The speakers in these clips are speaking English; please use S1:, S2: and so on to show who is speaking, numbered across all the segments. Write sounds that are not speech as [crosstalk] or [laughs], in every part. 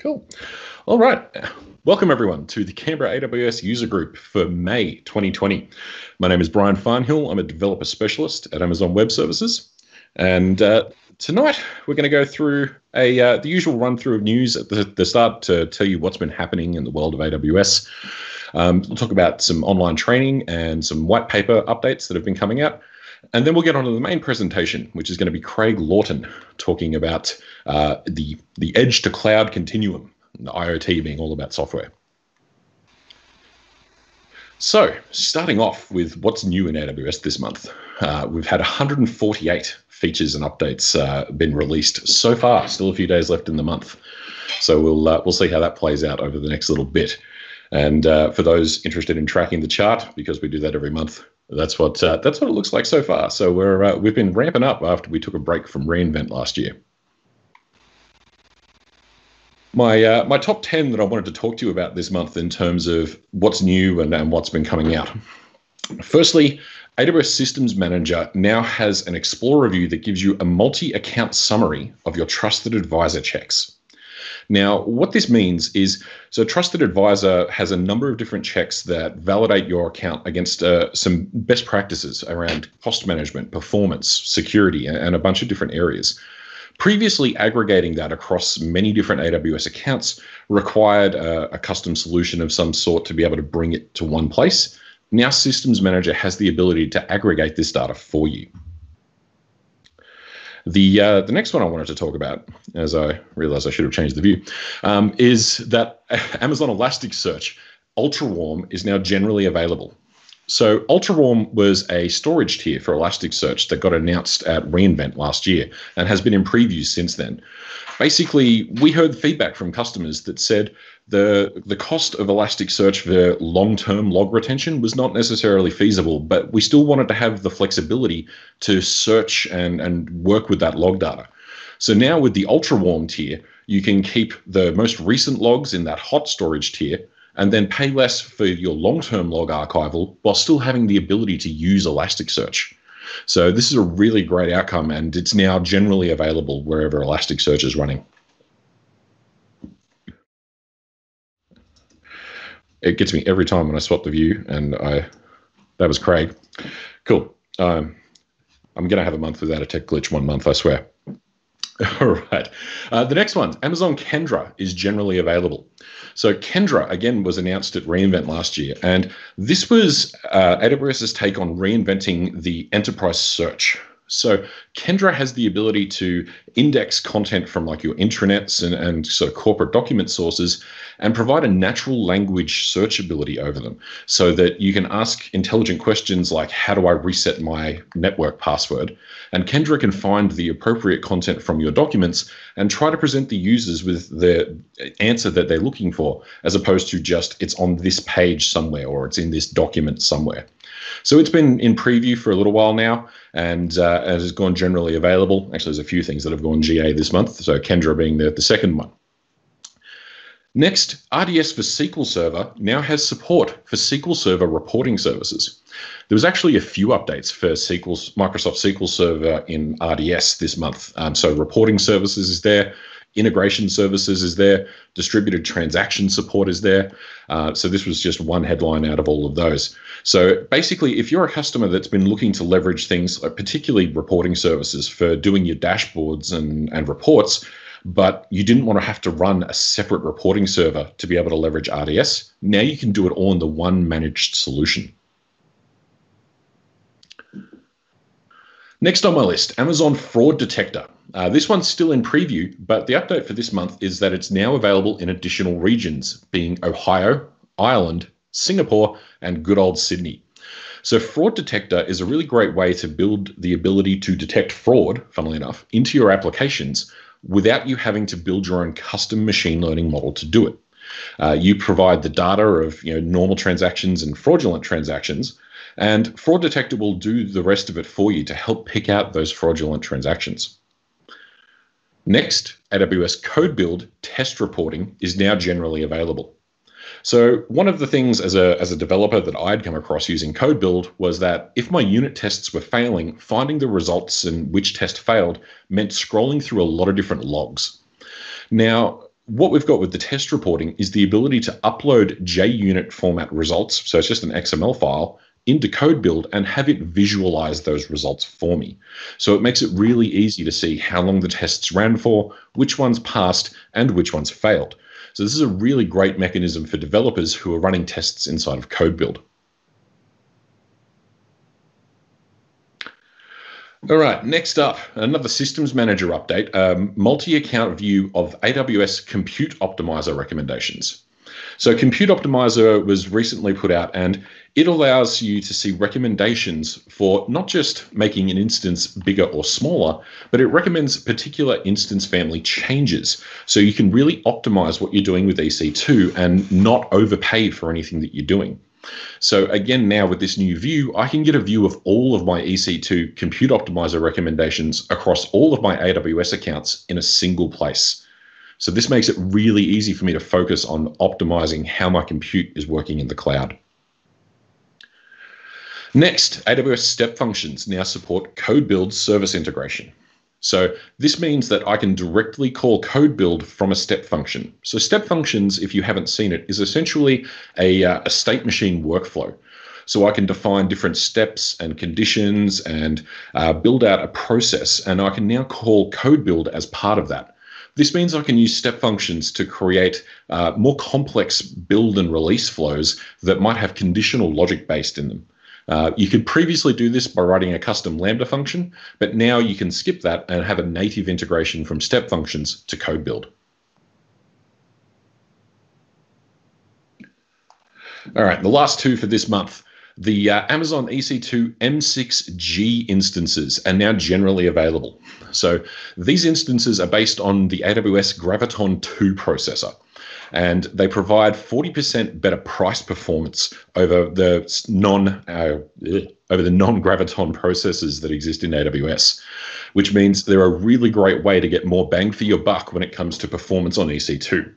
S1: Cool. All right. Welcome, everyone, to the Canberra AWS user group for May 2020. My name is Brian Farnhill. I'm a developer specialist at Amazon Web Services. And uh, tonight, we're going to go through a uh, the usual run through of news at the, the, start to tell you what's been happening in the world of AWS. Um, we'll talk about some online training and some white paper updates that have been coming out. And then we'll get on to the main presentation, which is going to be Craig Lawton talking about uh, the, the edge to cloud continuum, the IoT being all about software. So, starting off with what's new in AWS this month, uh, we've had 148 features and updates uh, been released so far. Still a few days left in the month, so we'll uh, we'll see how that plays out over the next little bit. And uh, for those interested in tracking the chart, because we do that every month, that's what uh, that's what it looks like so far. So we're uh, we've been ramping up after we took a break from reInvent last year. My uh, my top ten that I wanted to talk to you about this month in terms of what's new and, and what's been coming out. Firstly, AWS Systems Manager now has an Explorer view that gives you a multi-account summary of your trusted advisor checks. Now, what this means is so Trusted Advisor has a number of different checks that validate your account against uh, some best practices around cost management, performance, security, and a bunch of different areas. Previously, aggregating that across many different AWS accounts required a, a custom solution of some sort to be able to bring it to one place. Now, Systems Manager has the ability to aggregate this data for you. The uh, the next one I wanted to talk about, as I realized I should have changed the view, um, is that [laughs] Amazon Elasticsearch Ultra Warm is now generally available. So Ultra Warm was a storage tier for Elasticsearch that got announced at reInvent last year and has been in previews since then. Basically, we heard feedback from customers that said the the cost of Elasticsearch for long-term log retention was not necessarily feasible, but we still wanted to have the flexibility to search and, and work with that log data. So now with the ultra warm tier, you can keep the most recent logs in that hot storage tier and then pay less for your long-term log archival while still having the ability to use Elasticsearch. So this is a really great outcome and it's now generally available wherever Elasticsearch is running. It gets me every time when I swap the view, and I that was Craig. Cool. Um, I'm going to have a month without a tech glitch. One month, I swear. [laughs] All right. Uh, the next one, Amazon Kendra, is generally available. So Kendra again was announced at reInvent last year, and this was uh, AWS's take on reinventing the enterprise search. So Kendra has the ability to index content from like your intranets and, and sort of corporate document sources and provide a natural language searchability over them so that you can ask intelligent questions like, how do I reset my network password? And Kendra can find the appropriate content from your documents and try to present the users with the answer that they're looking for, as opposed to just it's on this page somewhere or it's in this document somewhere. So it's been in preview for a little while now and uh, has gone generally available. Actually, there's a few things that have gone GA this month, so Kendra being the, the second one. Next, RDS for SQL Server now has support for SQL Server reporting services. There was actually a few updates for SQL, Microsoft SQL Server in RDS this month. Um, so reporting services is there, integration services is there, distributed transaction support is there. Uh, so this was just one headline out of all of those. So basically, if you're a customer that's been looking to leverage things, particularly reporting services for doing your dashboards and, and reports, but you didn't want to have to run a separate reporting server to be able to leverage RDS. Now you can do it all in the one managed solution. Next on my list, Amazon Fraud Detector. Uh, this one's still in preview, but the update for this month is that it's now available in additional regions, being Ohio, Ireland, Singapore, and good old Sydney. So, Fraud Detector is a really great way to build the ability to detect fraud, funnily enough, into your applications without you having to build your own custom machine learning model to do it. Uh, you provide the data of you know normal transactions and fraudulent transactions, and Fraud Detector will do the rest of it for you to help pick out those fraudulent transactions. Next, AWS Code Build test reporting is now generally available. So one of the things as a as a developer that I'd come across using code build was that if my unit tests were failing, finding the results and which test failed meant scrolling through a lot of different logs. Now, what we've got with the test reporting is the ability to upload JUnit format results. So it's just an XML file into code build and have it visualize those results for me. So it makes it really easy to see how long the tests ran for, which ones passed, and which ones failed. So this is a really great mechanism for developers who are running tests inside of code build. All right, next up, another systems manager update, um, multi-account view of AWS Compute Optimizer recommendations. So Compute Optimizer was recently put out and it allows you to see recommendations for not just making an instance bigger or smaller, but it recommends particular instance family changes. So you can really optimize what you're doing with EC2 and not overpay for anything that you're doing. So again, now with this new view, I can get a view of all of my EC2 compute optimizer recommendations across all of my AWS accounts in a single place. So this makes it really easy for me to focus on optimizing how my compute is working in the cloud. Next, AWS Step Functions now support code build service integration. So this means that I can directly call code build from a step function. So step functions, if you haven't seen it, is essentially a, uh, a state machine workflow. So I can define different steps and conditions and uh, build out a process, and I can now call code build as part of that. This means I can use step functions to create uh, more complex build and release flows that might have conditional logic based in them. Uh, you could previously do this by writing a custom Lambda function, but now you can skip that and have a native integration from step functions to code build. All right, the last two for this month. The uh, Amazon EC2 M6G instances are now generally available. So these instances are based on the AWS Graviton 2 processor and they provide 40% better price performance over the non uh, over the non-graviton processors that exist in AWS, which means they're a really great way to get more bang for your buck when it comes to performance on EC2.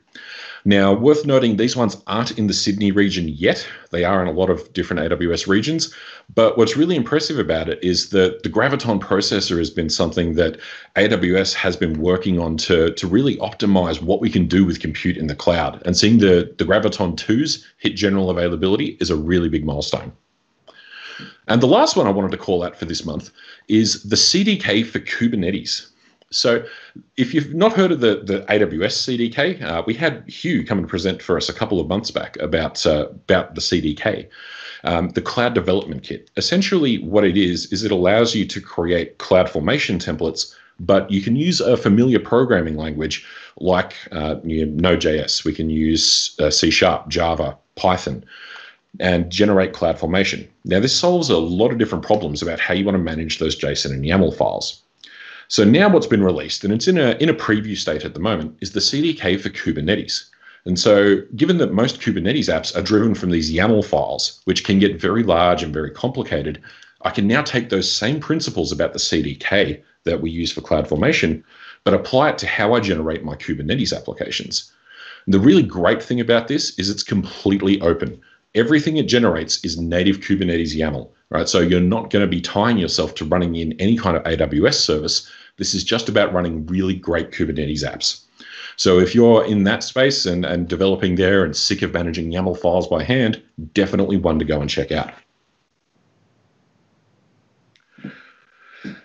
S1: Now, worth noting, these ones aren't in the Sydney region yet. They are in a lot of different AWS regions. But what's really impressive about it is that the Graviton processor has been something that AWS has been working on to, to really optimize what we can do with compute in the cloud. And seeing the, the Graviton 2s hit general availability is a really big milestone. And the last one I wanted to call out for this month is the CDK for Kubernetes. So, if you've not heard of the, the AWS CDK, uh, we had Hugh come and present for us a couple of months back about uh, about the CDK, um, the Cloud Development Kit. Essentially, what it is is it allows you to create cloud formation templates, but you can use a familiar programming language like uh, you know, Node.js. We can use uh, C Sharp, Java, Python and generate cloud formation. Now, this solves a lot of different problems about how you want to manage those JSON and YAML files. So now what's been released, and it's in a, in a preview state at the moment, is the CDK for Kubernetes. And so, given that most Kubernetes apps are driven from these YAML files, which can get very large and very complicated, I can now take those same principles about the CDK that we use for CloudFormation, but apply it to how I generate my Kubernetes applications. And the really great thing about this is it's completely open. Everything it generates is native Kubernetes YAML, right? So you're not going to be tying yourself to running in any kind of AWS service. This is just about running really great Kubernetes apps. So if you're in that space and, and developing there and sick of managing YAML files by hand, definitely one to go and check out.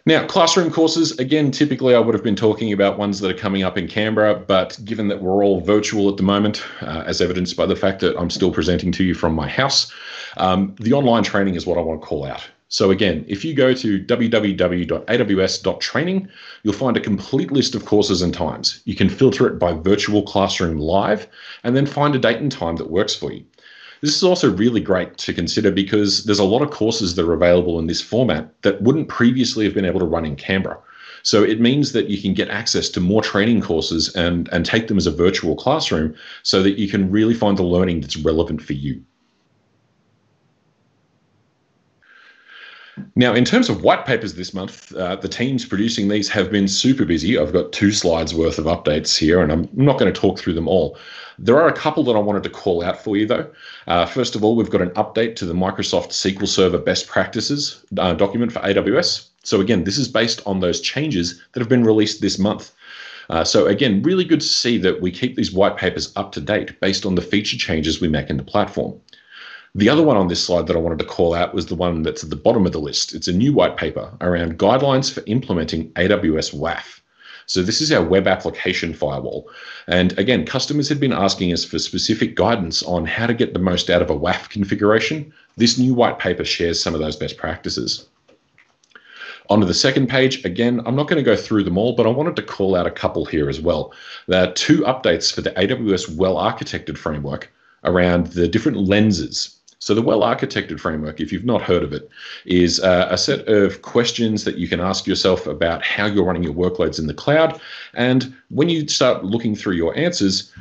S1: Now, classroom courses, again, typically I would have been talking about ones that are coming up in Canberra, but given that we're all virtual at the moment, uh, as evidenced by the fact that I'm still presenting to you from my house, um, the online training is what I want to call out. So again, if you go to www.aws.training, you'll find a complete list of courses and times. You can filter it by virtual classroom live and then find a date and time that works for you. This is also really great to consider because there's a lot of courses that are available in this format that wouldn't previously have been able to run in Canberra. So it means that you can get access to more training courses and, and take them as a virtual classroom so that you can really find the learning that's relevant for you. Now, in terms of white papers this month, uh, the teams producing these have been super busy. I've got two slides worth of updates here, and I'm not going to talk through them all. There are a couple that I wanted to call out for you, though. Uh, first of all, we've got an update to the Microsoft SQL Server best practices uh, document for AWS. So, again, this is based on those changes that have been released this month. Uh, so again, really good to see that we keep these white papers up to date based on the feature changes we make in the platform. The other one on this slide that I wanted to call out was the one that's at the bottom of the list. It's a new white paper around guidelines for implementing AWS WAF. So this is our web application firewall. And again, customers had been asking us for specific guidance on how to get the most out of a WAF configuration. This new white paper shares some of those best practices. Onto the second page, again, I'm not going to go through them all, but I wanted to call out a couple here as well. There are two updates for the AWS well architected framework around the different lenses so, the well architected framework, if you've not heard of it, is uh, a set of questions that you can ask yourself about how you're running your workloads in the cloud. And when you start looking through your answers,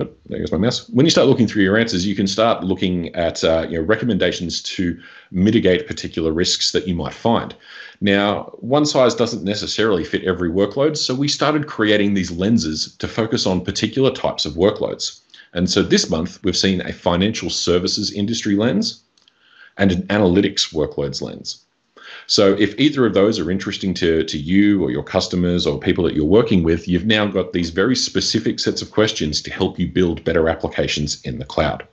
S1: oh, there goes my mouse. When you start looking through your answers, you can start looking at uh, you know, recommendations to mitigate particular risks that you might find. Now, one size doesn't necessarily fit every workload, so we started creating these lenses to focus on particular types of workloads. And so this month, we've seen a financial services industry lens and an analytics workloads lens. So if either of those are interesting to, to you or your customers or people that you're working with, you've now got these very specific sets of questions to help you build better applications in the cloud.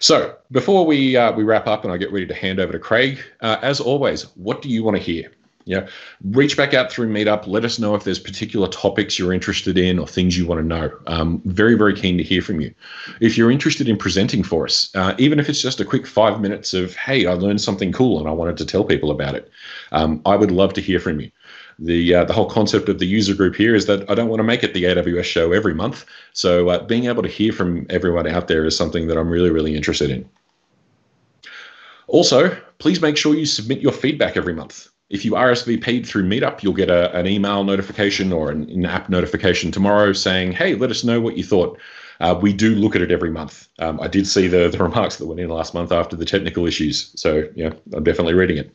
S1: So before we uh, we wrap up and I get ready to hand over to Craig, uh, as always, what do you want to hear? Yeah, reach back out through Meetup. Let us know if there's particular topics you're interested in or things you want to know. Um, very, very keen to hear from you. If you're interested in presenting for us, uh, even if it's just a quick five minutes of, hey, I learned something cool and I wanted to tell people about it, um, I would love to hear from you. The uh, the whole concept of the user group here is that I don't want to make it the AWS show every month. So uh, being able to hear from everyone out there is something that I'm really, really interested in. Also, please make sure you submit your feedback every month. If you RSVP'd through Meetup, you'll get a, an email notification or an in-app notification tomorrow saying, "Hey, let us know what you thought." Uh, we do look at it every month. Um, I did see the, the [laughs] remarks that went in last month after the technical issues, so yeah, I'm definitely reading it.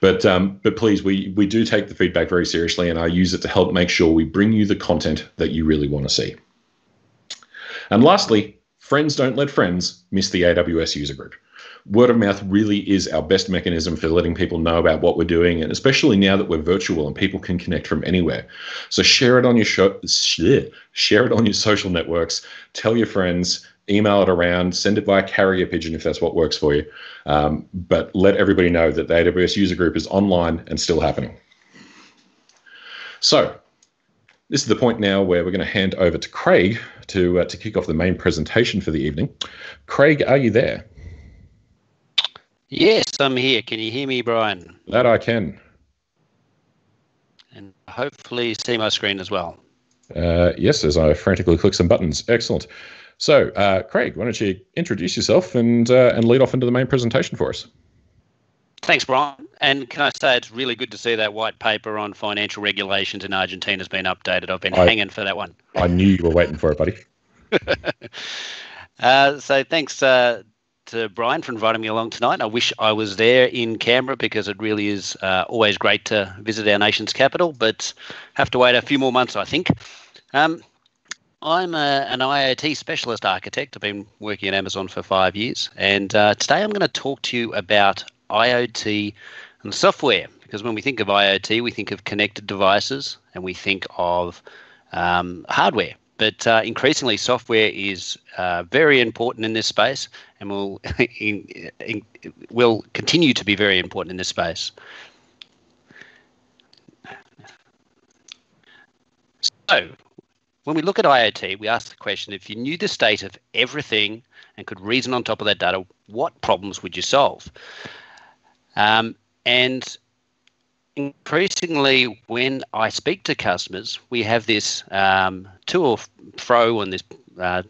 S1: But um, but please, we we do take the feedback very seriously, and I use it to help make sure we bring you the content that you really want to see. And lastly, friends don't let friends miss the AWS user group word of mouth really is our best mechanism for letting people know about what we're doing, and especially now that we're virtual and people can connect from anywhere. So share it on your show, share it on your social networks, tell your friends, email it around, send it via carrier pigeon if that's what works for you. Um, but let everybody know that the AWS user group is online and still happening. So this is the point now where we're going to hand over to Craig to uh, to kick off the main presentation for the evening. Craig, are you there?
S2: Yes, I'm here. Can you hear me, Brian?
S1: That I can.
S2: And hopefully see my screen as well.
S1: Uh, yes, as I frantically click some buttons. Excellent. So, uh, Craig, why don't you introduce yourself and uh, and lead off into the main presentation for us?
S2: Thanks, Brian. And can I say it's really good to see that white paper on financial regulations in Argentina has been updated. I've been I, hanging for that one.
S1: I knew you were waiting for it, buddy. [laughs]
S2: uh, so thanks uh, to Brian for inviting me along tonight. I wish I was there in Canberra because it really is uh, always great to visit our nation's capital, but have to wait a few more months, I think. Um, I'm a, an IoT specialist architect. I've been working at Amazon for five years, and uh, today I'm going to talk to you about IoT and software. Because when we think of IoT, we think of connected devices and we think of um, hardware. But uh, increasingly, software is uh, very important in this space and will, [laughs] in, in, will continue to be very important in this space. So, when we look at IoT, we ask the question if you knew the state of everything and could reason on top of that data, what problems would you solve? Um, and increasingly, when I speak to customers, we have this um, to or fro and this uh,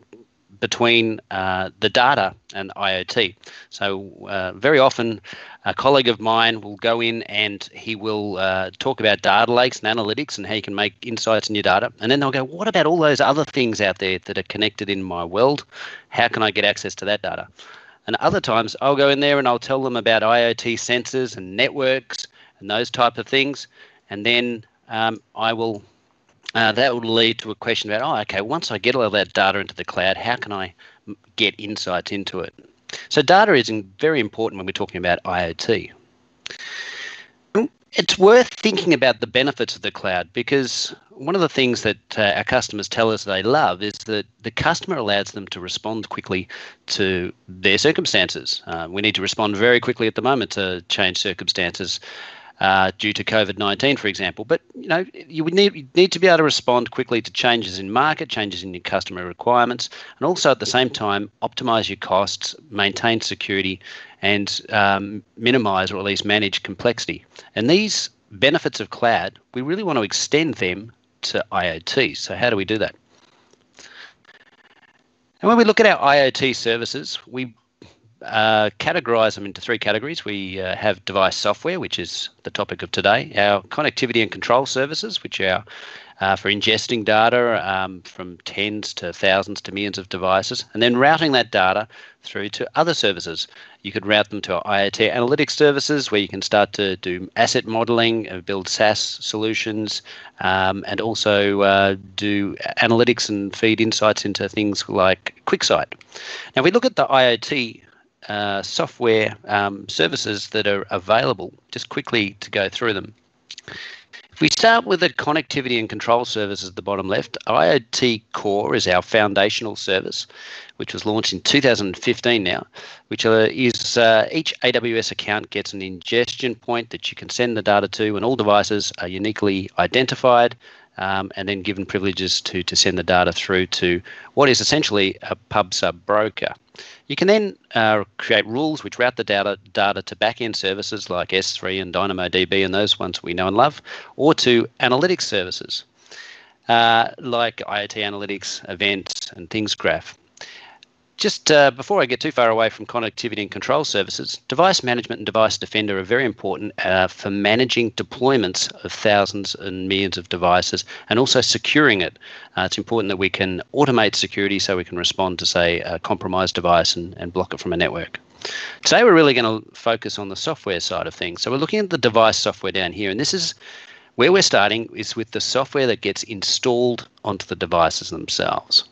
S2: between uh, the data and IoT. So, uh, very often, a colleague of mine will go in and he will uh, talk about data lakes and analytics and how you can make insights in your data. And then they'll go, What about all those other things out there that are connected in my world? How can I get access to that data? And other times, I'll go in there and I'll tell them about IoT sensors and networks and those type of things. And then um, I will uh, that will lead to a question about, oh, okay, once I get all that data into the cloud, how can I get insights into it? So data is very important when we're talking about IoT. It's worth thinking about the benefits of the cloud because one of the things that uh, our customers tell us they love is that the customer allows them to respond quickly to their circumstances. Uh, we need to respond very quickly at the moment to change circumstances uh, due to COVID nineteen, for example. But you know, you would need, need to be able to respond quickly to changes in market, changes in your customer requirements, and also at the same time optimize your costs, maintain security, and um, minimize or at least manage complexity. And these benefits of cloud, we really want to extend them to IoT. So how do we do that? And when we look at our IoT services, we uh, categorize them into three categories. We uh, have device software, which is the topic of today, our connectivity and control services, which are uh, for ingesting data um, from tens to thousands to millions of devices, and then routing that data through to other services. You could route them to IoT analytics services, where you can start to do asset modeling, uh, build SaaS solutions, um, and also uh, do analytics and feed insights into things like QuickSight. Now, we look at the IoT uh, software um, services that are available, just quickly to go through them. If we start with the connectivity and control services at the bottom left, IoT Core is our foundational service, which was launched in 2015 now, which uh, is uh, each AWS account gets an ingestion point that you can send the data to, and all devices are uniquely identified um, and then given privileges to, to send the data through to what is essentially a pub sub broker. You can then uh, create rules which route the data, data to backend services like S3 and DynamoDB and those ones we know and love, or to analytics services uh, like IoT Analytics, Events, and Things Graph. Just uh, before I get too far away from connectivity and control services, device management and device defender are very important uh, for managing deployments of thousands and millions of devices and also securing it. Uh, it's important that we can automate security so we can respond to, say, a compromised device and, and block it from a network. Today, we're really going to focus on the software side of things. So, we're looking at the device software down here, and this is where we're starting is with the software that gets installed onto the devices themselves.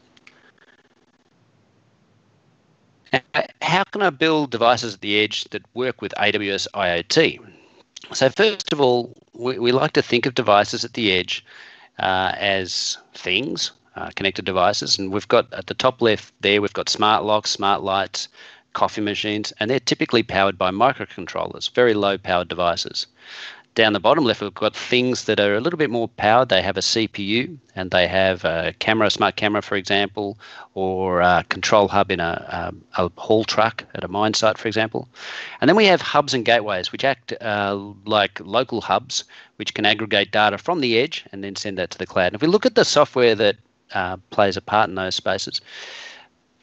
S2: How can I build devices at the edge that work with AWS IoT? So, first of all, we, we like to think of devices at the edge uh, as things, uh, connected devices. And we've got at the top left there, we've got smart locks, smart lights, coffee machines, and they're typically powered by microcontrollers, very low powered devices down the bottom left, we've got things that are a little bit more powered. They have a CPU and they have a camera, a smart camera, for example, or a control hub in a, a, a haul truck at a mine site, for example. And then we have hubs and gateways, which act uh, like local hubs, which can aggregate data from the edge and then send that to the cloud. And if we look at the software that uh, plays a part in those spaces,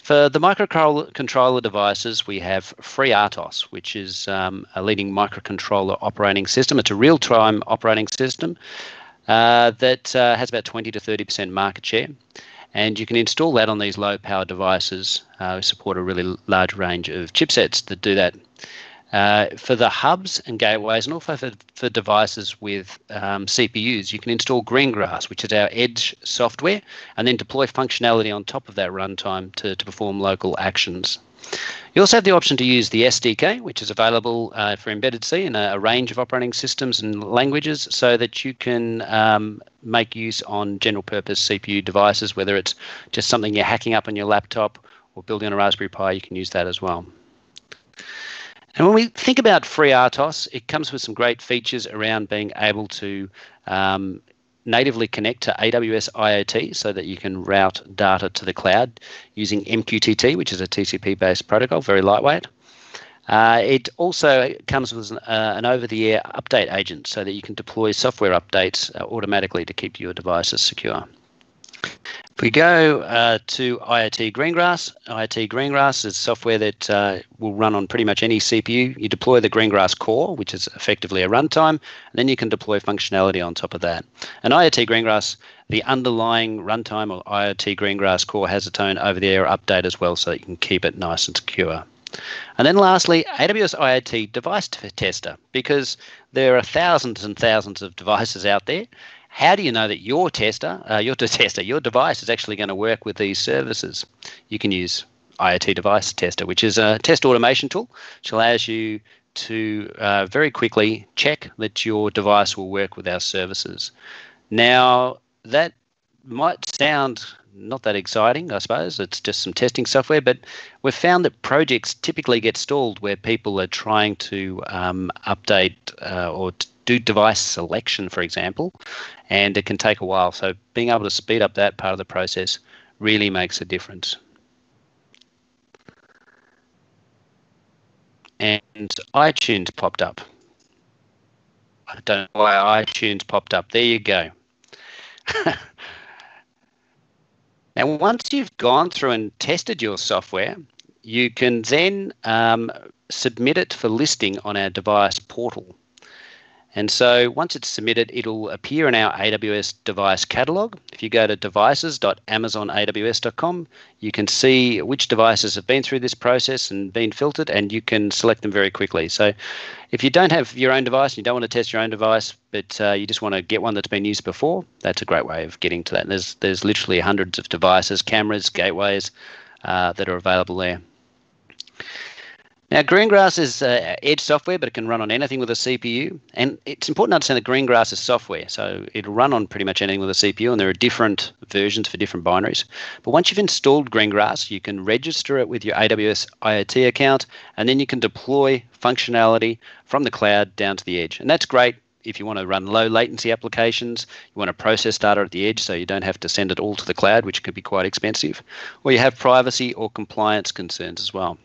S2: for the microcontroller devices, we have FreeRTOS, which is um, a leading microcontroller operating system. It's a real time operating system uh, that uh, has about 20 to 30% market share. And you can install that on these low power devices. Uh, we support a really large range of chipsets that do that. Uh, for the hubs and gateways, and also for, for devices with um, CPUs, you can install Greengrass, which is our edge software, and then deploy functionality on top of that runtime to, to perform local actions. You also have the option to use the SDK, which is available uh, for embedded C in a, a, range of operating systems and languages, so that you can um, make use on general purpose CPU devices, whether it's just something you're hacking up on your laptop or building on a Raspberry Pi, you can use that as well. And when we think about FreeRTOS, it comes with some great features around being able to um, natively connect to AWS IoT so that you can route data to the cloud using MQTT, which is a TCP based protocol, very lightweight. Uh, it also comes with an, uh, an over the air update agent so that you can deploy software updates uh, automatically to keep your devices secure. If we go uh, to IoT Greengrass, IoT Greengrass is software that uh, will run on pretty much any CPU. You deploy the Greengrass core, which is effectively a runtime, and then you can deploy functionality on top of that. And IoT Greengrass, the underlying runtime or IoT Greengrass core has its own over-the-air update as well, so you can keep it nice and secure. And then lastly, AWS IoT Device Tester, because there are thousands and thousands of devices out there, how do you know that your tester, uh, your [laughs] tester, your device is actually going to work with these services? You can use IoT Device Tester, which is a test automation tool, which allows you to uh, very quickly check that your device will work with our services. Now, that might sound not that exciting, I suppose. It's just some testing software, but we've found that projects typically get stalled where people are trying to um, update uh, or do device selection, for example, and it can take a while. So being able to speed up that part of the process really makes a difference. And iTunes popped up. I don't know why iTunes popped up. There you go. [laughs] now, once you've gone through and tested your software, you can then um, submit it for listing on our device portal. And so once it's submitted, it'll appear in our AWS device catalog. If you go to devices.amazonaws.com, you can see which devices have been through this process and been filtered, and you can select them very quickly. So if you don't have your own device, and you don't want to test your own device, but uh, you just want to get one that's been used before, that's a great way of getting to that. And there's, there's literally hundreds of devices, cameras, gateways uh, that are available there. Now, Greengrass is uh, edge software, but it can run on anything with a CPU. And it's important to understand that Greengrass is software, so it'll run on pretty much anything with a CPU, and there are different versions for different binaries. But once you've installed Greengrass, you can register it with your AWS IoT account, and then you can deploy functionality from the cloud down to the edge. And that's great if you want to run low latency applications, you want to process data at the edge so you don't have to send it all to the cloud, which can be quite expensive, or you have privacy or compliance concerns as well.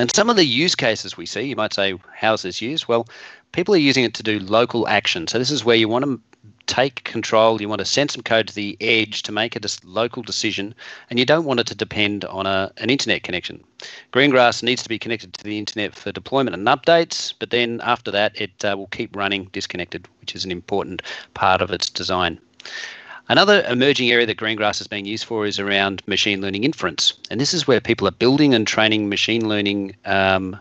S2: And some of the use cases we see, you might say, how's this used? Well, people are using it to do local action. So this is where you want to take control, you want to send some code to the edge to make a local decision, and you don't want it to depend on a, an internet connection. Greengrass needs to be connected to the internet for deployment and updates, but then after that, it uh, will keep running disconnected, which is an important part of its design. Another emerging area that Greengrass is being used for is around machine learning inference. And this is where people are building and training machine learning um,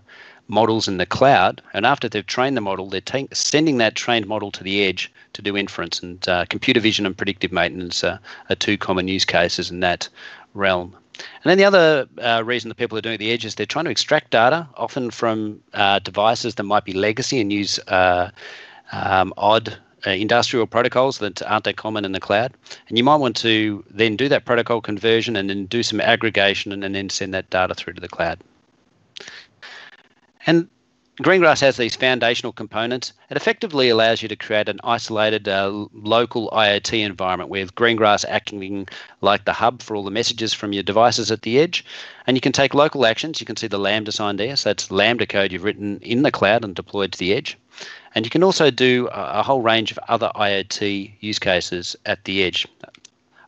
S2: models in the cloud. And after they've trained the model, they're sending that trained model to the edge to do inference. And uh, computer vision and predictive maintenance are, are two common use cases in that realm. And then the other uh, reason that people are doing at the edge is they're trying to extract data, often from uh, devices that might be legacy and use uh, um, odd uh, industrial protocols that aren't that common in the cloud. And you might want to then do that protocol conversion and then do some aggregation and, and then send that data through to the cloud. And Greengrass has these foundational components. It effectively allows you to create an isolated uh, local IoT environment with Greengrass acting like the hub for all the messages from your devices at the edge. And you can take local actions. You can see the Lambda sign there. So that's Lambda code you've written in the cloud and deployed to the edge. And you can also do a, whole range of other IoT use cases at the edge. I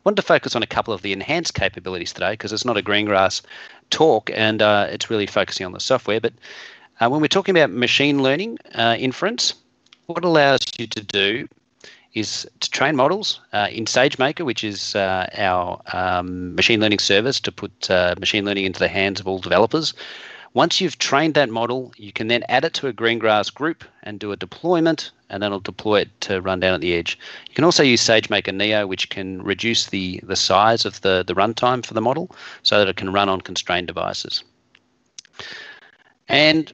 S2: wanted to focus on a couple of the enhanced capabilities today because it's not a Greengrass talk and uh, it's really focusing on the software. But uh, when we're talking about machine learning uh, inference, what allows you to do is to train models uh, in SageMaker, which is uh, our um, machine learning service to put uh, machine learning into the hands of all developers. Once you've trained that model, you can then add it to a Greengrass group and do a deployment, and then it'll deploy it to run down at the edge. You can also use SageMaker Neo, which can reduce the, the size of the, the runtime for the model so that it can run on constrained devices. And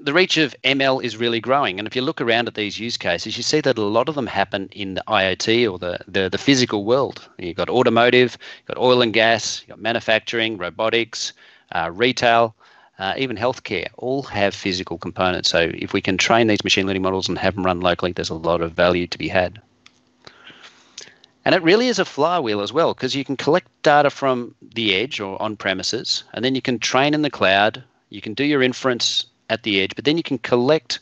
S2: the reach of ML is really growing. And if you look around at these use cases, you see that a lot of them happen in the IoT or the, the, the physical world. You've got automotive, you've got oil and gas, you've got manufacturing, robotics, uh, retail uh, even healthcare, all have physical components. So if we can train these machine learning models and have them run locally, there's a lot of value to be had. And it really is a flywheel as well, because you can collect data from the edge or on premises, and then you can train in the cloud. You can do your inference at the edge, but then you can collect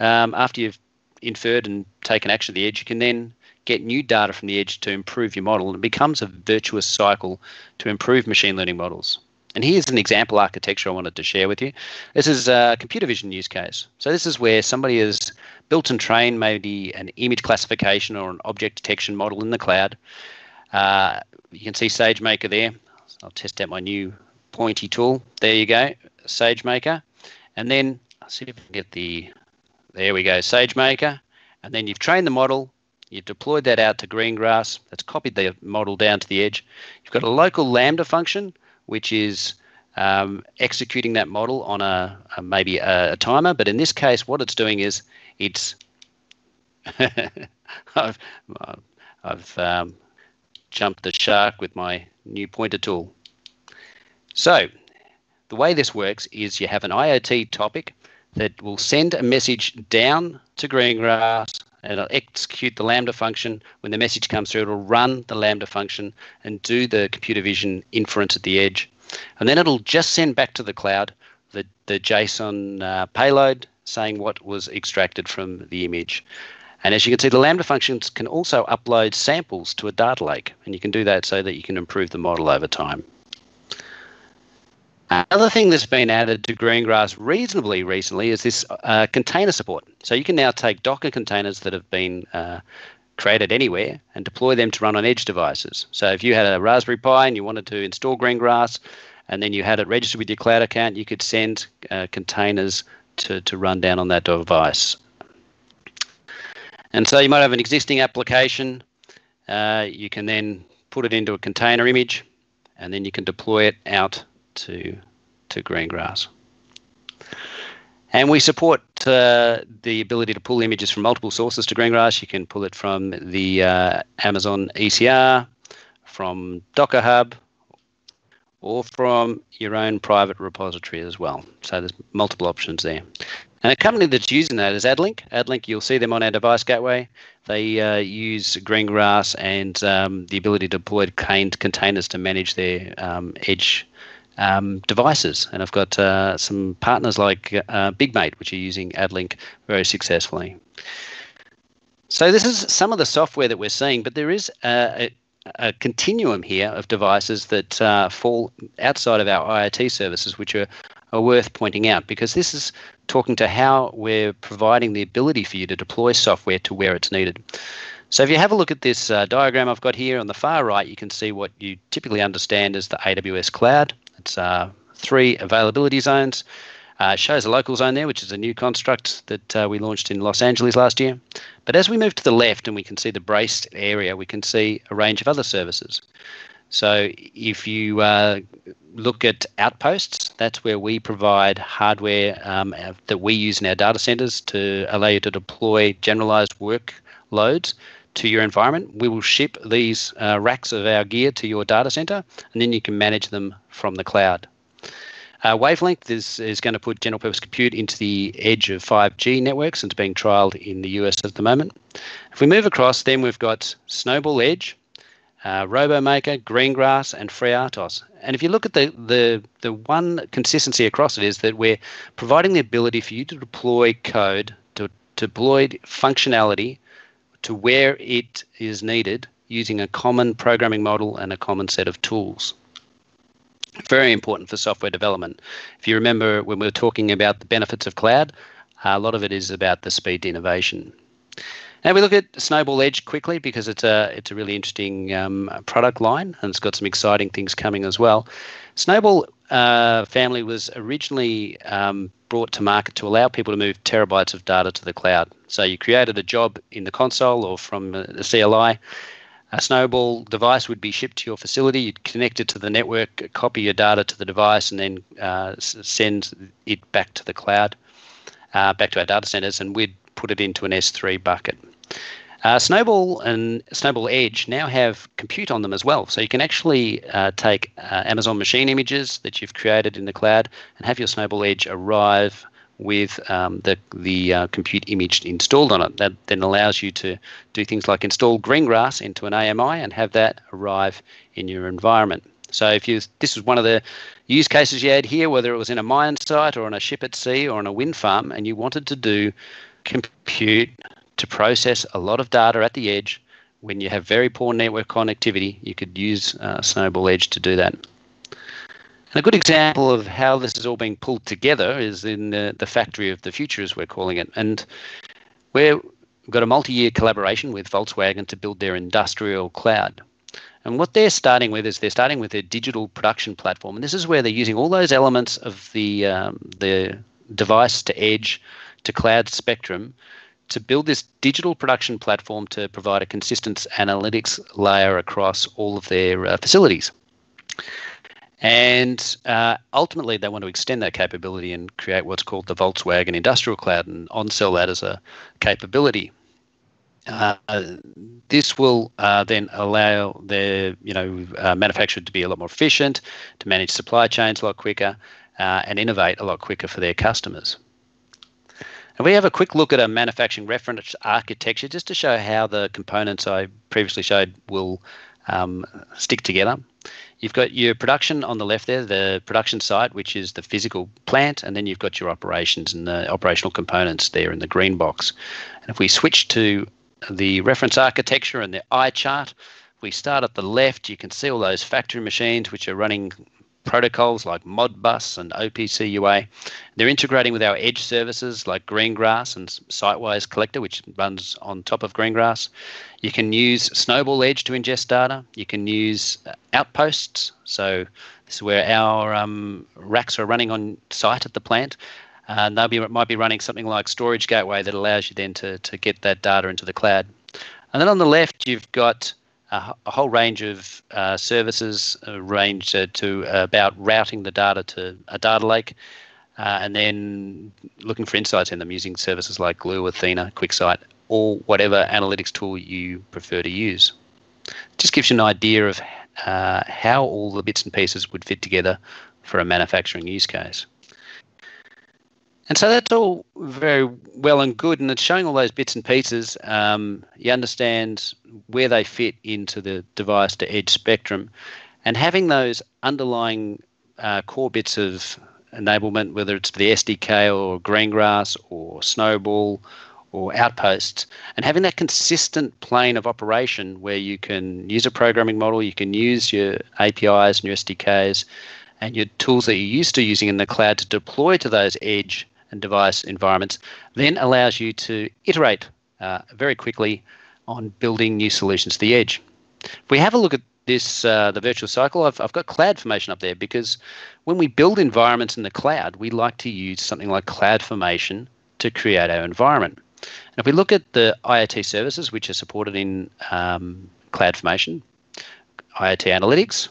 S2: um, after you've inferred and taken action at the edge. You can then get new data from the edge to improve your model, and it becomes a virtuous cycle to improve machine learning models. And here's an example architecture I wanted to share with you. This is a computer vision use case. So this is where somebody has built and trained maybe an image classification or an object detection model in the cloud. Uh, you can see SageMaker there. I'll test out my new pointy tool. There you go, SageMaker. And then I'll see if I can get the, there we go, SageMaker. And then you've trained the model, you've deployed that out to Greengrass, that's copied the model down to the edge. You've got a local Lambda function which is um, executing that model on a, a maybe a, a, timer. But in this case, what it's doing is it's [laughs] I've, I've um, jumped the shark with my new pointer tool. So the way this works is you have an IoT topic that will send a message down to Greengrass it'll execute the Lambda function. When the message comes through, it'll run the Lambda function and do the computer vision inference at the edge. And then it'll just send back to the cloud the, the JSON uh, payload saying what was extracted from the image. And as you can see, the Lambda functions can also upload samples to a data lake, and you can do that so that you can improve the model over time. Another thing that's been added to Greengrass reasonably recently is this uh, container support. So you can now take Docker containers that have been uh, created anywhere and deploy them to run on edge devices. So if you had a Raspberry Pi and you wanted to install Greengrass, and then you had it registered with your cloud account, you could send uh, containers to, to run down on that device. And so you might have an existing application. Uh, you can then put it into a container image, and then you can deploy it out to to Greengrass. And we support uh, the ability to pull images from multiple sources to Greengrass. You can pull it from the uh, Amazon ECR, from Docker Hub, or from your own private repository as well. So there's multiple options there. And a company that's using that is AdLink. AdLink, you'll see them on our device gateway. They uh, use Greengrass and um, the ability to deploy containers to manage their um, edge um, devices. And I've got uh, some partners like uh, BigMate, which are using AdLink very successfully. So this is some of the software that we're seeing, but there is a, a continuum here of devices that uh, fall outside of our IoT services, which are, are worth pointing out because this is talking to how we're providing the ability for you to deploy software to where it's needed. So if you have a look at this uh, diagram I've got here on the far right, you can see what you typically understand as the AWS cloud. Uh, three availability zones. Uh, shows a local zone there, which is a new construct that uh, we launched in Los Angeles last year. But as we move to the left and we can see the braced area, we can see a range of other services. So if you uh, look at outposts, that's where we provide hardware um, that we use in our data centers to allow you to deploy generalized workloads to your environment. We will ship these uh, racks of our gear to your data center, and then you can manage them from the cloud. Uh, Wavelength is, is going to put general purpose compute into the edge of 5G networks and it's being trialed in the US at the moment. If we move across, then we've got Snowball Edge, uh, RoboMaker, Greengrass, and FreeRTOS. And if you look at the, the, the one consistency across it is that we're providing the ability for you to deploy code, to, to deploy functionality to where it is needed using a common programming model and a common set of tools. Very important for software development. If you remember when we were talking about the benefits of cloud, a lot of it is about the speed to innovation. Now we look at Snowball Edge quickly because it's a it's a really interesting um, product line and it's got some exciting things coming as well. Snowball uh, family was originally um, brought to market to allow people to move terabytes of data to the cloud. So you created a job in the console or from the CLI. A Snowball device would be shipped to your facility. You'd connect it to the network, copy your data to the device, and then uh, send it back to the cloud, uh, back to our data centers, and we'd put it into an S3 bucket. Uh, Snowball and Snowball Edge now have compute on them as well. So you can actually uh, take uh, Amazon machine images that you've created in the cloud and have your Snowball Edge arrive with um, the the uh, compute image installed on it. That then allows you to do things like install Greengrass into an AMI and have that arrive in your environment. So if you this was one of the use cases you had here, whether it was in a mine site or on a ship at sea or on a wind farm, and you wanted to do compute to process a lot of data at the edge. When you have very poor network connectivity, you could use uh, Snowball Edge to do that. And a good example of how this is all being pulled together is in the, the factory of the future, as we're calling it. And we've got a multi year collaboration with Volkswagen to build their industrial cloud. And what they're starting with is they're starting with a digital production platform. And this is where they're using all those elements of the, um, the device to edge to cloud spectrum to build this digital production platform to provide a consistent analytics layer across all of their uh, facilities. And uh, ultimately, they want to extend that capability and create what's called the Volkswagen Industrial Cloud and on sell that as a capability. Uh, this will uh, then allow their you know uh, manufacturer to be a lot more efficient, to manage supply chains a lot quicker, uh, and innovate a lot quicker for their customers. And we have a quick look at a manufacturing reference architecture just to show how the components I previously showed will um, stick together. You've got your production on the left there, the production site, which is the physical plant, and then you've got your operations and the operational components there in the green box. And if we switch to the reference architecture and the eye chart. We start at the left, you can see all those factory machines which are running protocols like Modbus and OPC UA. They're integrating with our edge services like Greengrass and Sitewise Collector, which runs on top of Greengrass. You can use Snowball Edge to ingest data. You can use outposts. So this is where our um, racks are running on site at the plant. Uh, and they might be running something like Storage Gateway that allows you then to, to get that data into the cloud. And then on the left, you've got a, a whole range of uh, services uh, ranged uh, to about routing the data to a data lake, uh, and then looking for insights in them using services like Glue, Athena, QuickSight, or whatever analytics tool you prefer to use. just gives you an idea of uh, how all the bits and pieces would fit together for a manufacturing use case. And so that's all very well and good, and it's showing all those bits and pieces. Um, you understand where they fit into the device to edge spectrum, and having those underlying uh, core bits of enablement, whether it's the SDK or Greengrass or Snowball or Outposts, and having that consistent plane of operation where you can use a programming model, you can use your APIs and your SDKs, and your tools that you're used to using in the cloud to deploy to those edge and device environments, then allows you to iterate uh, very quickly on building new solutions to the edge. If we have a look at this, uh, the virtual cycle, I've, I've got CloudFormation up there because when we build environments in the cloud, we like to use something like CloudFormation to create our environment. And if we look at the IoT services which are supported in um, CloudFormation, IoT Analytics,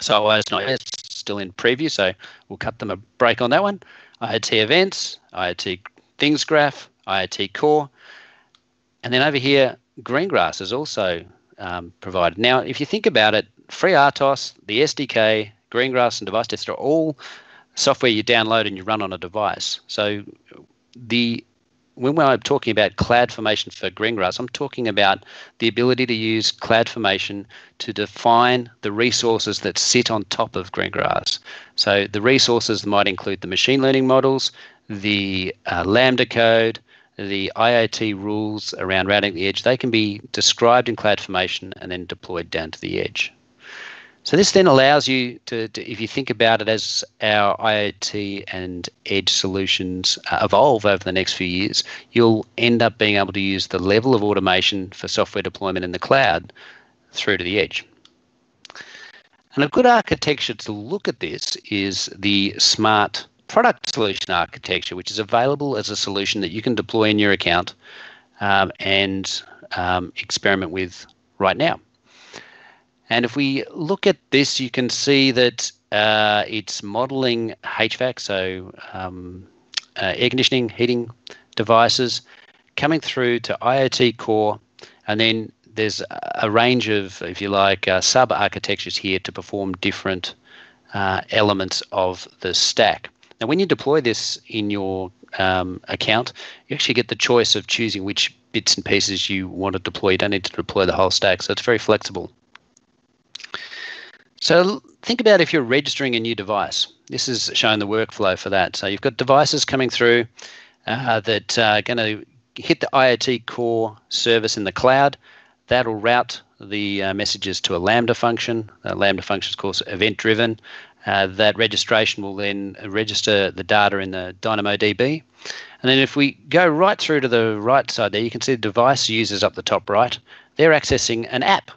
S2: so I was not still in preview, so we'll cut them a break on that one. IoT events, IoT things graph, IoT core. And then over here, Greengrass is also um, provided. Now, if you think about it, FreeRTOS, the SDK, Greengrass, and Device Test are all software you download and you run on a device. So the when I'm talking about CloudFormation for Greengrass, I'm talking about the ability to use CloudFormation to define the resources that sit on top of Greengrass. So the resources might include the machine learning models, the uh, Lambda code, the IoT rules around routing the edge. They can be described in CloudFormation and then deployed down to the edge. So this then allows you to, to, if you think about it as our IoT and edge solutions uh, evolve over the next few years, you'll end up being able to use the level of automation for software deployment in the cloud through to the edge. And a good architecture to look at this is the smart product solution architecture, which is available as a solution that you can deploy in your account um, and um, experiment with right now. And if we look at this, you can see that uh, it's modeling HVAC, so um, uh, air conditioning, heating devices, coming through to IoT core, and then there's a range of, if you like, uh, sub architectures here to perform different uh, elements of the stack. Now, when you deploy this in your um, account, you actually get the choice of choosing which bits and pieces you want to deploy. You don't need to deploy the whole stack, so it's very flexible. So think about if you're registering a new device. This is showing the workflow for that. So you've got devices coming through uh, that are going to hit the IoT core service in the cloud. That'll route the uh, messages to a Lambda function. Lambda function is, of course, event driven. Uh, that registration will then register the data in the DynamoDB. And then if we go right through to the right side there, you can see the device users up the top right. They're accessing an app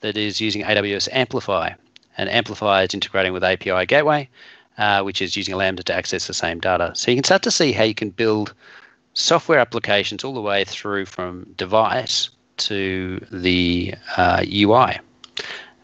S2: that is using AWS Amplify and Amplify is integrating with API Gateway, uh, which is using Lambda to access the same data. So you can start to see how you can build software applications all the way through from device to the uh, UI.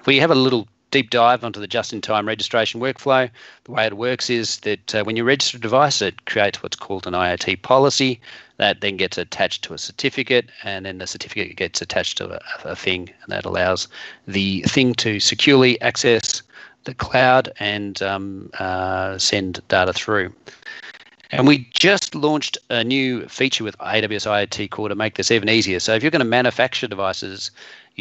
S2: We have a little deep dive onto the just-in-time registration workflow. The way it works is that uh, when you register a device, it creates what's called an IoT policy that then gets attached to a certificate, and then the certificate gets attached to a, a thing, and that allows the thing to securely access the cloud and um, uh, send data through. And we just launched a new feature with AWS IoT Core to make this even easier. So if you're going to manufacture devices,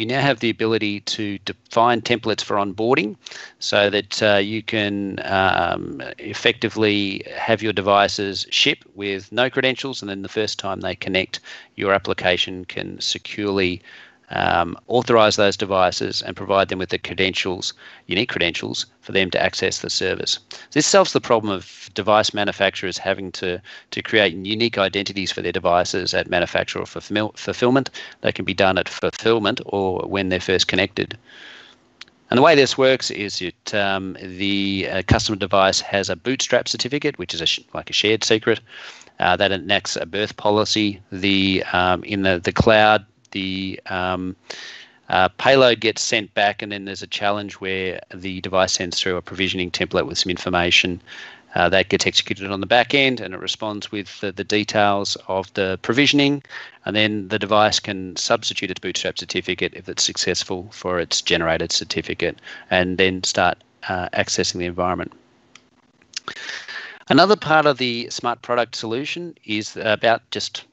S2: you now have the ability to define templates for onboarding so that uh, you can um, effectively have your devices ship with no credentials. And then the first time they connect, your application can securely um, authorize those devices and provide them with the credentials, unique credentials, for them to access the service. This solves the problem of device manufacturers having to, to create unique identities for their devices at manufacturer or fulfillment. They can be done at fulfillment or when they're first connected. And the way this works is that um, the uh, customer device has a bootstrap certificate, which is a like a shared secret. Uh, that enacts a birth policy. The um, in the, the cloud, the um, uh, payload gets sent back, and then there's a challenge where the device sends through a provisioning template with some information. Uh, that gets executed on the back end and it responds with the, the, details of the provisioning. And then the device can substitute its bootstrap certificate if it's successful for its generated certificate and then start uh, accessing the environment. Another part of the smart product solution is about just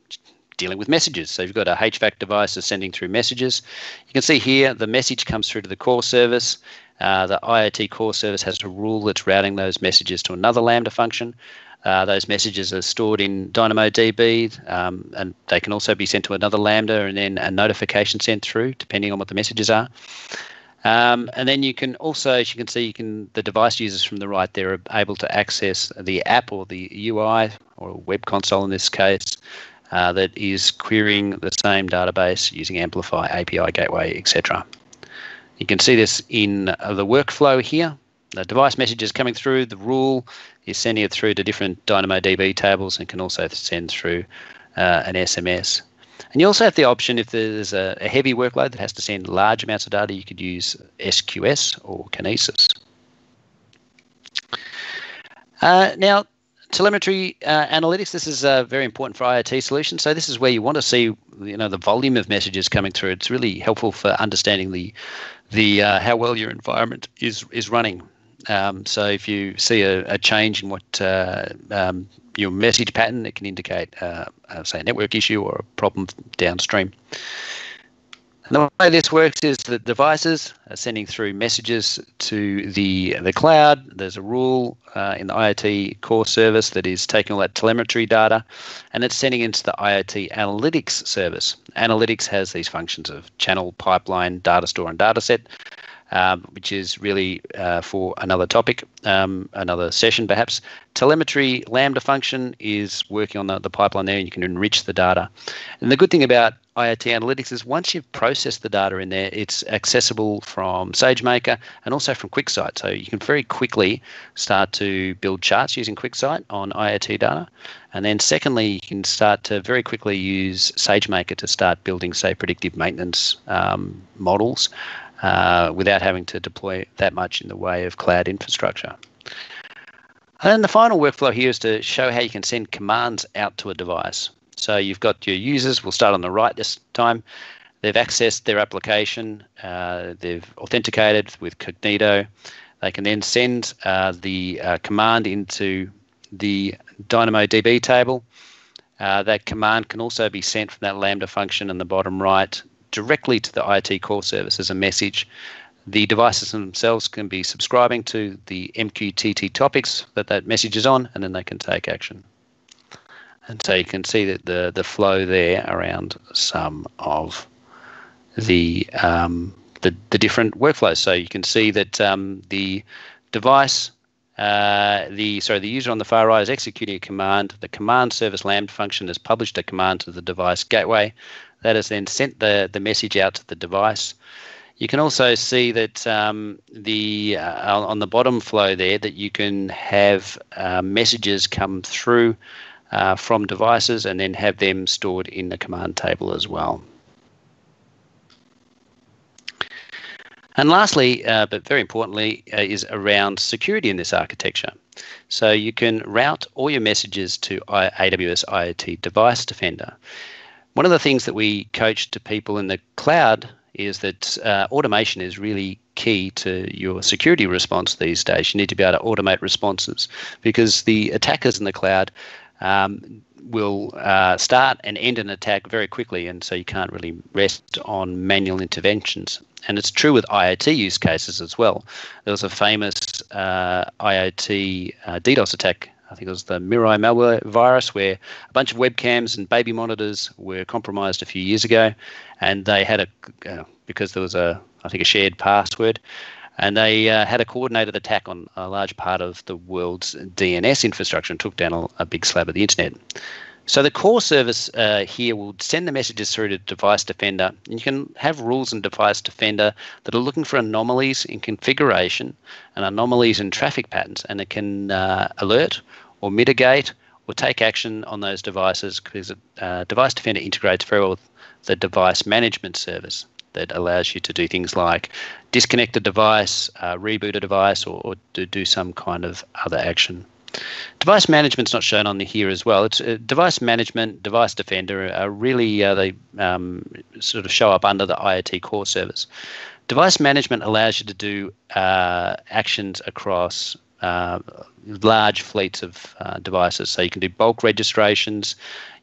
S2: dealing with messages. So you've got a HVAC device that's sending through messages. You can see here the message comes through to the core service. Uh, the IoT core service has a rule that's routing those messages to another Lambda function. Uh, those messages are stored in DynamoDB, um, and they can also be sent to another Lambda and then a notification sent through, depending on what the messages are. Um, and then you can also, as you can see, you can the device users from the right there are able to access the app or the UI or web console in this case uh, that is querying the same database using Amplify, API Gateway, etc. You can see this in the workflow here. The device message is coming through. The rule is sending it through to different DynamoDB tables and can also send through uh, an SMS. And you also have the option if there's a, a, heavy workload that has to send large amounts of data, you could use SQS or Kinesis. Uh, now, telemetry uh, analytics this is uh, very important for iot solutions. So this is where you want to see you know the volume of messages coming through. It's really helpful for understanding the the uh, how well your environment is is running. Um, so if you see a, a change in what uh, um, your message pattern it can indicate uh, uh, say a network issue or a problem downstream the way this works is that devices are sending through messages to the the cloud. There's a rule uh, in the IoT core service that is taking all that telemetry data, and it's sending into the IoT analytics service. Analytics has these functions of channel, pipeline, data store, and data set. Um, which is really uh, for another topic, um, another session perhaps. Telemetry Lambda function is working on the, the pipeline there, and you can enrich the data. And the good thing about IoT analytics is once you've processed the data in there, it's accessible from SageMaker and also from QuickSight. So you can very quickly start to build charts using QuickSight on IoT data. And then secondly, you can start to very quickly use SageMaker to start building, say, predictive maintenance um, models uh, without having to deploy that much in the way of cloud infrastructure. And then the final workflow here is to show how you can send commands out to a device. So you've got your users, we'll start on the right this time. They've accessed their application, uh, they've authenticated with Cognito. They can then send uh, the uh, command into the DynamoDB table. Uh, that command can also be sent from that Lambda function in the bottom right directly to the IoT core service as a message. The devices themselves can be subscribing to the MQTT topics that that message is on, and then they can take action. And so you can see that the, the flow there around some of the, um, the, the different workflows. So you can see that um, the device, uh, the sorry, the user on the far right is executing a command. The command service Lambda function has published a command to the device gateway. That has then sent the, the message out to the device. You can also see that um, the uh, on the bottom flow there that you can have uh, messages come through uh, from devices and then have them stored in the command table as well. And lastly, uh, but very importantly, uh, is around security in this architecture. So you can route all your messages to AWS IoT Device Defender. One of the things that we coach to people in the cloud is that uh, automation is really key to your security response these days. You need to be able to automate responses because the attackers in the cloud um, will uh, start and end an attack very quickly, and so you can't really rest on manual interventions. And it's true with IoT use cases as well. There was a famous uh, IoT uh, DDoS attack. I think it was the Mirai malware virus, where a bunch of webcams and baby monitors were compromised a few years ago, and they had a uh, because there was a I think a shared password and they uh, had a coordinated attack on a large part of the world's DNS infrastructure and took down a, a big slab of the internet. So the core service uh, here will send the messages through to Device Defender. And you can have rules in Device Defender that are looking for anomalies in configuration and anomalies in traffic patterns, and it can uh, alert or mitigate or take action on those devices because uh, Device Defender integrates very well with the device management service that allows you to do things like disconnect a device, uh, reboot a device, or, or do, do some kind of other action. Device management's not shown on the here as well. It's uh, device management, device defender are really uh, they um, sort of show up under the IoT core service. Device management allows you to do uh, actions across uh, large fleets of uh, devices. So you can do bulk registrations,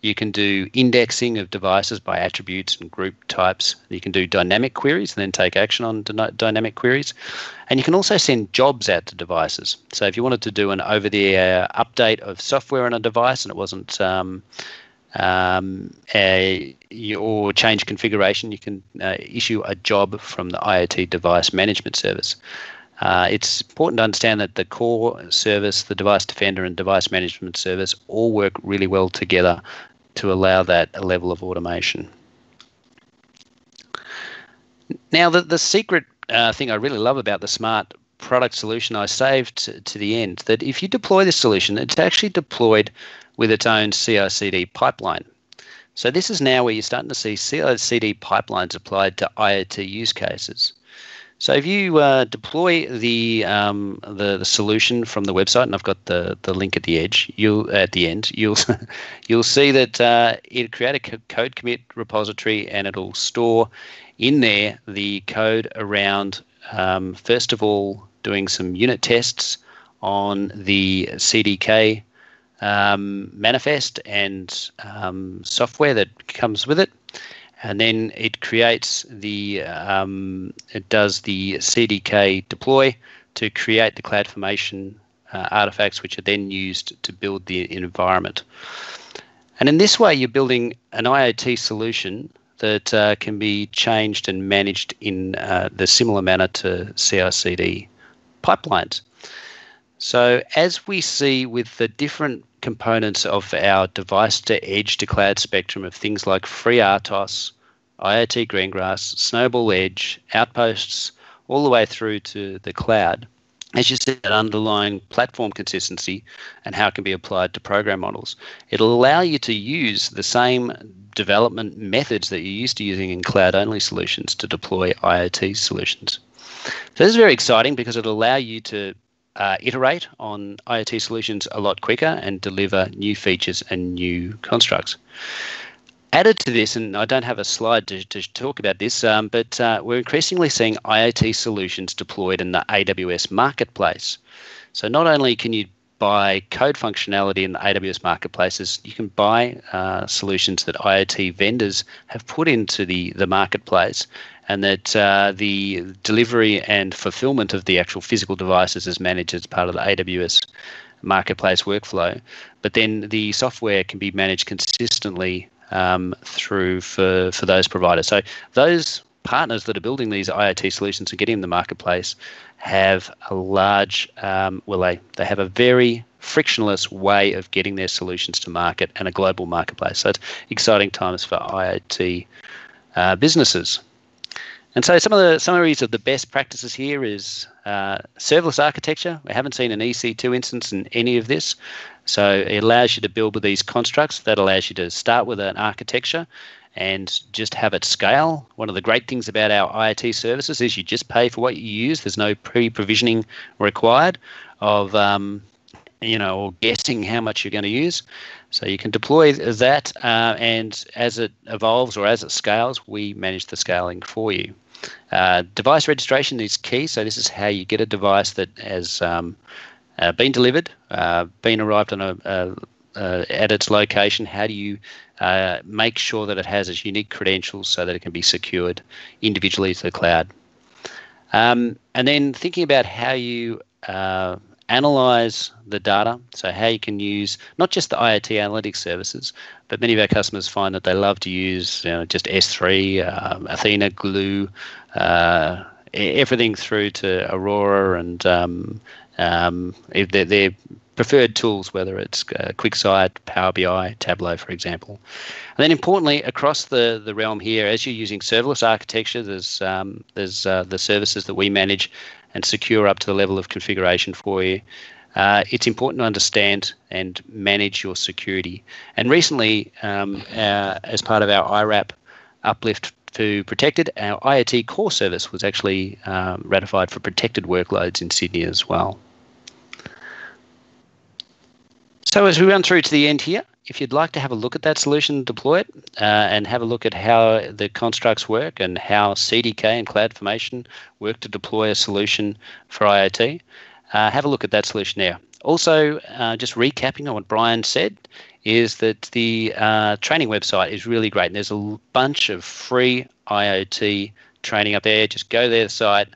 S2: you can do indexing of devices by attributes and group types. You can do dynamic queries and then take action on dynamic queries. And you can also send jobs out to devices. So if you wanted to do an over the air update of software on a device and it wasn't um, um, a, or change configuration, you can uh, issue a job from the IoT device management service. Uh, it's important to understand that the core service, the device defender, and device management service all work really well together to allow that level of automation. Now, the, the secret uh, thing I really love about the smart product solution I saved to, to the end that if you deploy this solution, it's actually deployed with its own CI/CD pipeline. So this is now where you're starting to see CI/CD pipelines applied to IoT use cases. So if you uh, deploy the, um, the the solution from the website, and I've got the, the link at the edge, you at the end, you'll [laughs] you'll see that uh, it'll create a CodeCommit repository, and it'll store in there the code around um, first of all doing some unit tests on the CDK um, manifest and um, software that comes with it and then it creates the um, it does the CDK deploy to create the CloudFormation uh, artifacts, which are then used to build the environment. And in this way, you're building an IoT solution that uh, can be changed and managed in uh, the similar manner to CI/CD pipelines. So as we see with the different components of our device to edge to cloud spectrum of things like FreeRTOS, IoT Greengrass, Snowball Edge, Outposts, all the way through to the cloud. As you said, that underlying platform consistency and how it can be applied to program models. It'll allow you to use the same development methods that you're used to using in cloud only solutions to deploy IoT solutions. So this is very exciting because it'll allow you to uh, iterate on IoT solutions a lot quicker and deliver new features and new constructs. Added to this, and I don't have a slide to, to talk about this, um, but uh, we're increasingly seeing IoT solutions deployed in the AWS marketplace. So not only can you buy code functionality in the AWS marketplaces, you can buy uh, solutions that IoT vendors have put into the, the marketplace and that uh, the delivery and fulfillment of the actual physical devices is managed as part of the AWS marketplace workflow. But then the software can be managed consistently um, through for, for those providers. So those partners that are building these IoT solutions and getting them in the marketplace have a large, um, well, they, they have a very frictionless way of getting their solutions to market and a global marketplace. So it's exciting times for IoT uh, businesses. And so some of the summaries of the best practices here is uh, serverless architecture. We haven't seen an EC2 instance in any of this. So it allows you to build with these constructs. That allows you to start with an architecture and just have it scale. One of the great things about our IoT services is you just pay for what you use. There's no pre-provisioning required of um, you know or guessing how much you're going to use. So you can deploy that, uh, and as it evolves or as it scales, we manage the scaling for you. Uh, device registration is key. So this is how you get a device that has um, uh, been delivered, uh, been arrived on a, a uh, at its location. How do you uh, make sure that it has its unique credentials so that it can be secured individually to the cloud? Um, and then thinking about how you uh, analyze the data, so how you can use not just the IoT analytics services, but many of our customers find that they love to use you know, just S3, um, Athena, Glue, uh, everything through to Aurora and um, um, their, their, preferred tools, whether it's uh, QuickSight, Power BI, Tableau, for example. And then importantly, across the, the realm here, as you're using serverless architecture, there's, um, there's uh, the services that we manage and secure up to the level of configuration for you. Uh, it's important to understand and manage your security. And recently, um, uh, as part of our IRAP uplift to protected, our IoT core service was actually um, ratified for protected workloads in Sydney as well. So as we run through to the end here, if you'd like to have a look at that solution, deploy it, uh, and have a look at how the constructs work and how CDK and CloudFormation work to deploy a solution for IoT, uh, have a look at that solution there. Also, uh, just recapping on what Brian said, is that the uh, training website is really great. And there's a bunch of free IoT training up there. Just go to their site,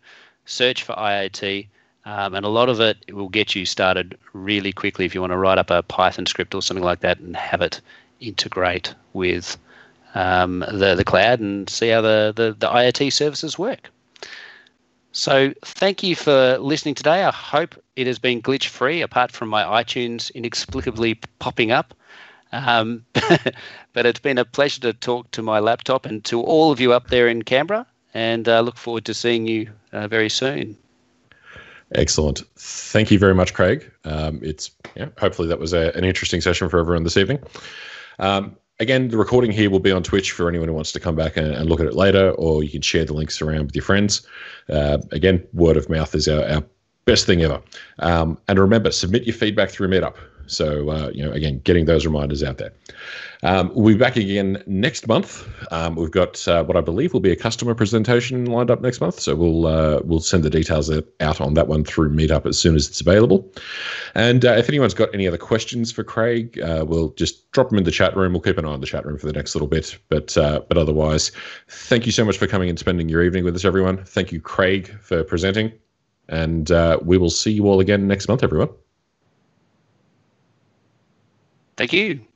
S2: search for IoT, um, and a lot of it will get you started really quickly if you want to write up a Python script or something like that and have it integrate with um, the, the cloud and see how the, the, the IoT services work. So, thank you for listening today. I hope it has been glitch free, apart from my iTunes inexplicably popping up. Um, [laughs] but it's been a pleasure to talk to my laptop and to all of you up there in Canberra, and uh, look forward to seeing you uh, very soon.
S1: Excellent. Thank you very much, Craig. Um, it's yeah, hopefully that was a, an interesting session for everyone this evening. Um, again, the recording here will be on Twitch for anyone who wants to come back and, and look at it later, or you can share the links around with your friends. Uh, again, word of mouth is our, our best thing ever. Um, and remember, submit your feedback through Meetup. So, uh, you know, again, getting those reminders out there. Um, we'll be back again next month. Um, we've got uh, what I believe will be a customer presentation lined up next month. So we'll uh, we'll send the details out on that one through Meetup as soon as it's available. And uh, if anyone's got any other questions for Craig, uh, we'll just drop them in the chat room. We'll keep an eye on the chat room for the next little bit. But uh, but otherwise, thank you so much for coming and spending your evening with us, everyone. Thank you, Craig, for presenting. And we will see you all again next month, everyone.
S2: Thank you.